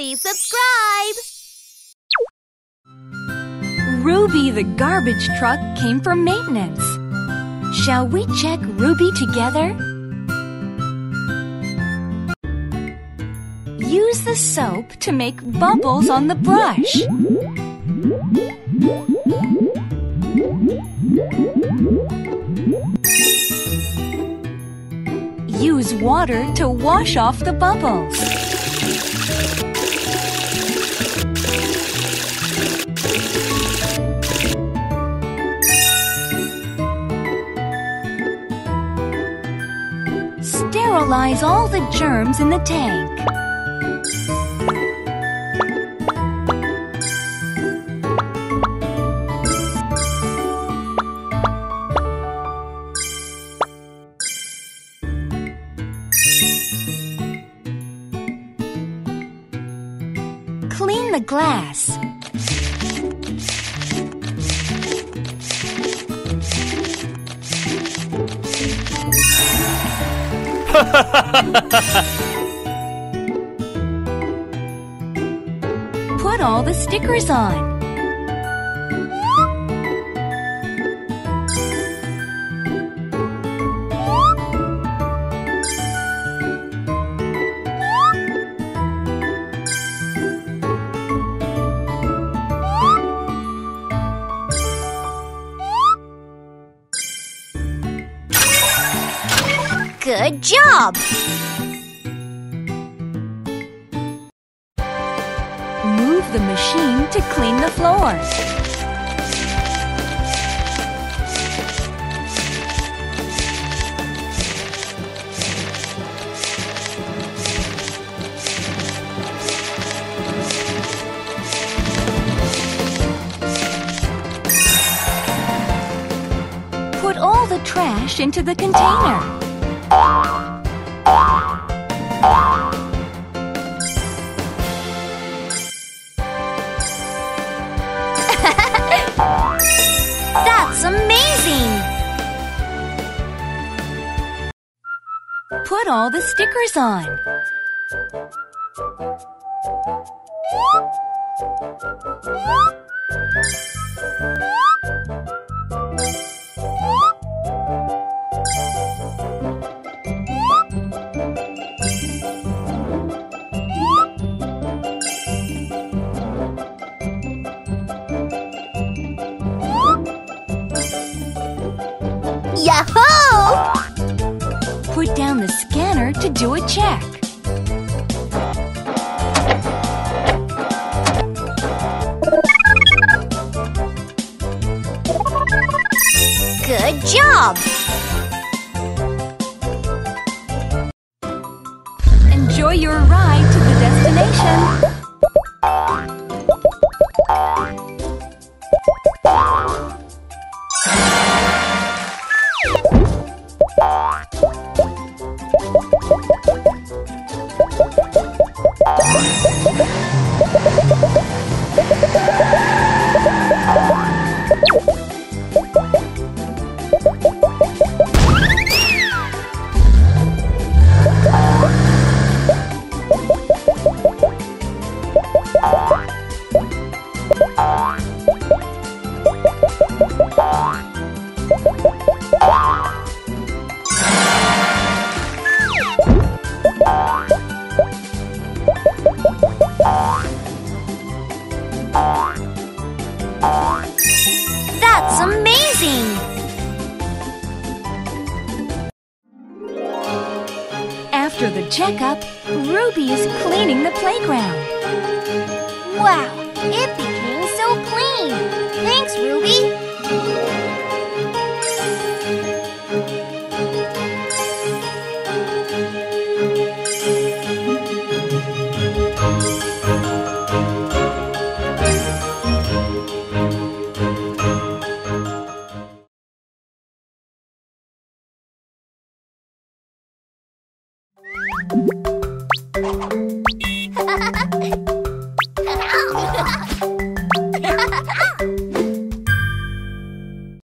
please subscribe! Ruby the garbage truck came for maintenance. Shall we check Ruby together? Use the soap to make bubbles on the brush. Use water to wash off the bubbles. Sterilize all the germs in the tank. Clean the glass. Put all the stickers on. Good job! Move the machine to clean the floor. Put all the trash into the container. That's amazing! Put all the stickers on. Yahoo! Put down the scanner to do a check. Good job! Enjoy your ride to the destination. After the checkup, Ruby is cleaning the playground. Wow, it became so clean. Thanks, Ruby. Thank you.